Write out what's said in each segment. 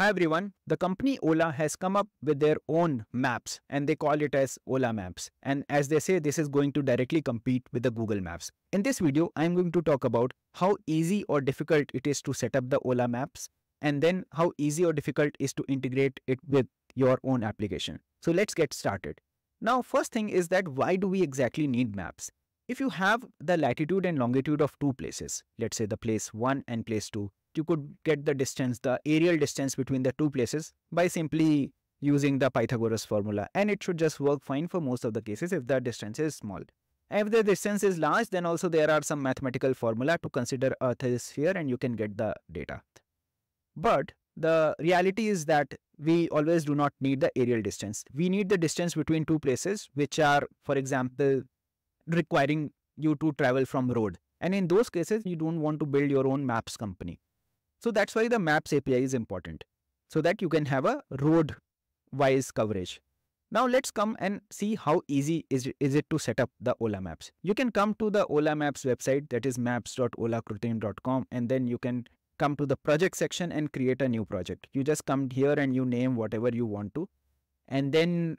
Hi everyone, the company Ola has come up with their own maps and they call it as Ola Maps. And as they say, this is going to directly compete with the Google Maps. In this video, I'm going to talk about how easy or difficult it is to set up the Ola Maps and then how easy or difficult is to integrate it with your own application. So let's get started. Now, first thing is that why do we exactly need maps? If you have the latitude and longitude of two places, let's say the place 1 and place 2, you could get the distance, the aerial distance between the two places by simply using the Pythagoras formula and it should just work fine for most of the cases if the distance is small. If the distance is large, then also there are some mathematical formula to consider Earth as sphere and you can get the data. But the reality is that we always do not need the aerial distance. We need the distance between two places which are, for example, requiring you to travel from road. And in those cases, you don't want to build your own maps company. So that's why the Maps API is important so that you can have a road wise coverage. Now let's come and see how easy is, is it to set up the Ola Maps. You can come to the Ola Maps website that is maps.olakrutrim.com and then you can come to the project section and create a new project. You just come here and you name whatever you want to and then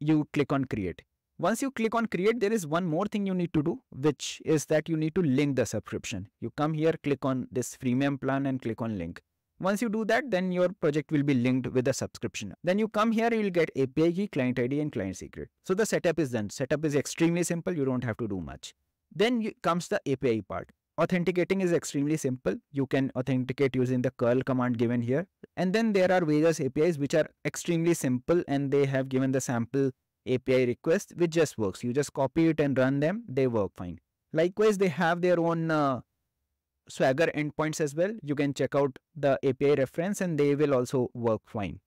you click on create. Once you click on create, there is one more thing you need to do, which is that you need to link the subscription. You come here, click on this freemium plan and click on link. Once you do that, then your project will be linked with the subscription. Then you come here, you will get API key, client ID and client secret. So the setup is done. Setup is extremely simple. You don't have to do much. Then comes the API part. Authenticating is extremely simple. You can authenticate using the curl command given here. And then there are various APIs which are extremely simple and they have given the sample API request, which just works. You just copy it and run them, they work fine. Likewise, they have their own uh, Swagger endpoints as well. You can check out the API reference and they will also work fine.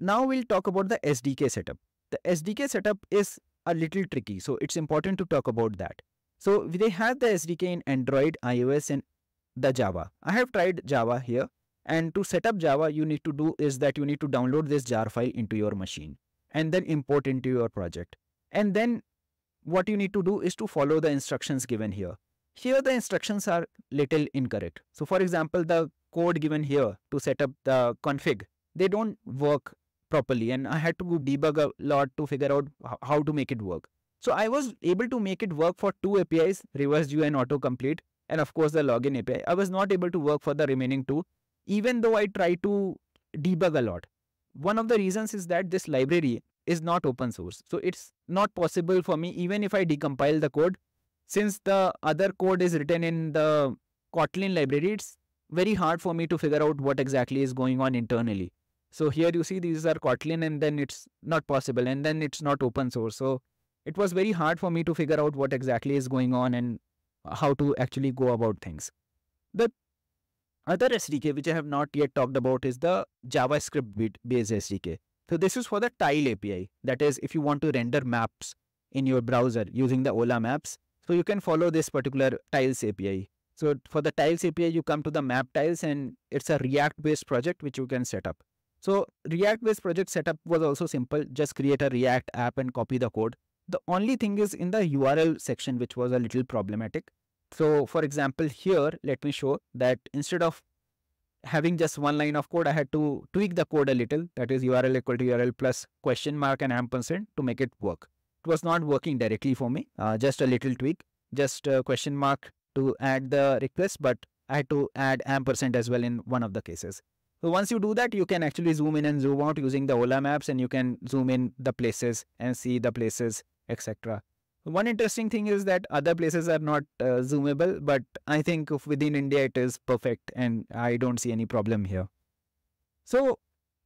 Now we'll talk about the SDK setup. The SDK setup is a little tricky, so it's important to talk about that. So they have the SDK in Android, iOS and the Java. I have tried Java here and to set up Java, you need to do is that you need to download this jar file into your machine and then import into your project. And then what you need to do is to follow the instructions given here. Here the instructions are little incorrect. So for example, the code given here to set up the config, they don't work properly and I had to debug a lot to figure out how to make it work. So I was able to make it work for two APIs, reverse UI and autocomplete and of course the login API. I was not able to work for the remaining two even though I tried to debug a lot. One of the reasons is that this library is not open source. So it's not possible for me even if I decompile the code. Since the other code is written in the Kotlin library, it's very hard for me to figure out what exactly is going on internally. So here you see these are Kotlin and then it's not possible and then it's not open source. So it was very hard for me to figure out what exactly is going on and how to actually go about things. The other SDK which I have not yet talked about is the JavaScript based SDK. So this is for the tile API. That is, if you want to render maps in your browser using the Ola Maps, so you can follow this particular tiles API. So for the tiles API, you come to the map tiles and it's a React based project which you can set up. So React based project setup was also simple. Just create a React app and copy the code. The only thing is in the URL section, which was a little problematic. So for example, here, let me show that instead of having just one line of code, I had to tweak the code a little. That is URL equal to URL plus question mark and ampersand to make it work. It was not working directly for me. Uh, just a little tweak, just a question mark to add the request, but I had to add ampersand as well in one of the cases. So once you do that, you can actually zoom in and zoom out using the Ola maps and you can zoom in the places and see the places, etc. One interesting thing is that other places are not uh, zoomable, but I think within India it is perfect and I don't see any problem here. So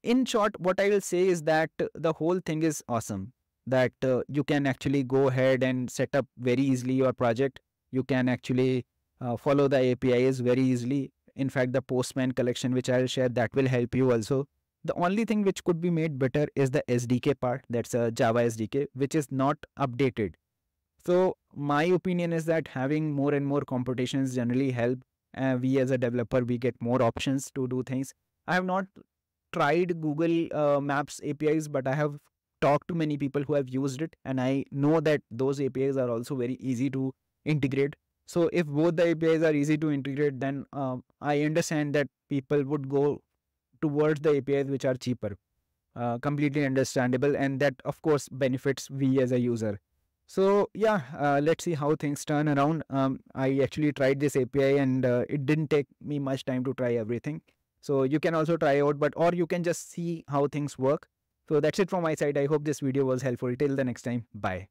in short, what I will say is that the whole thing is awesome. That uh, you can actually go ahead and set up very easily your project. You can actually uh, follow the APIs very easily. In fact, the Postman collection, which I'll share, that will help you also. The only thing which could be made better is the SDK part. That's a Java SDK, which is not updated. So my opinion is that having more and more computations generally help. Uh, we as a developer, we get more options to do things. I have not tried Google uh, Maps APIs, but I have talked to many people who have used it and I know that those APIs are also very easy to integrate. So if both the APIs are easy to integrate, then uh, I understand that people would go towards the APIs which are cheaper. Uh, completely understandable, and that of course benefits we as a user. So yeah, uh, let's see how things turn around. Um, I actually tried this API and uh, it didn't take me much time to try everything. So you can also try out, but or you can just see how things work. So that's it from my side. I hope this video was helpful. Till the next time, bye.